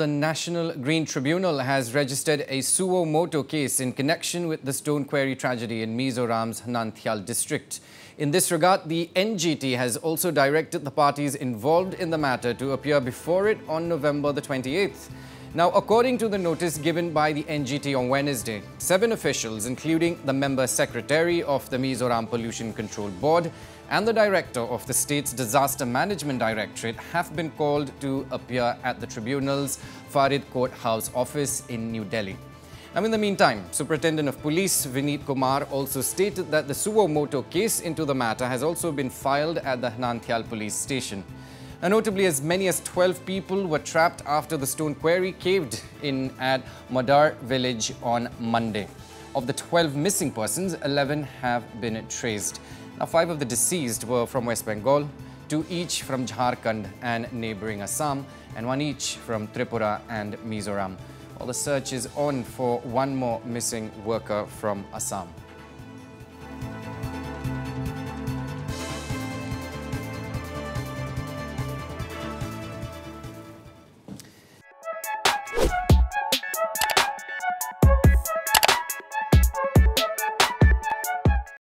The National Green Tribunal has registered a suo motu case in connection with the stone quarry tragedy in Mizoram's Hnahthial district. In this regard, the NGT has also directed the parties involved in the matter to appear before it on November the 28th. Now, according to the notice given by the NGT on Wednesday, seven officials, including the member secretary of the Mizoram Pollution Control Board and the director of the state's Disaster Management Directorate, have been called to appear at the tribunal's Faridkot House office in New Delhi. Now, in the meantime, Superintendent of Police Vineet Kumar also stated that the suo motu case into the matter has also been filed at the Hnahthial police station. Now, notably, as many as 12 people were trapped after the stone quarry caved in at Maudarh village on Monday. Of the 12 missing persons, 11 have been traced. Now, five of the deceased were from West Bengal, two each from Jharkhand and neighboring Assam, and one each from Tripura and Mizoram. While the search is on for one more missing worker from Assam.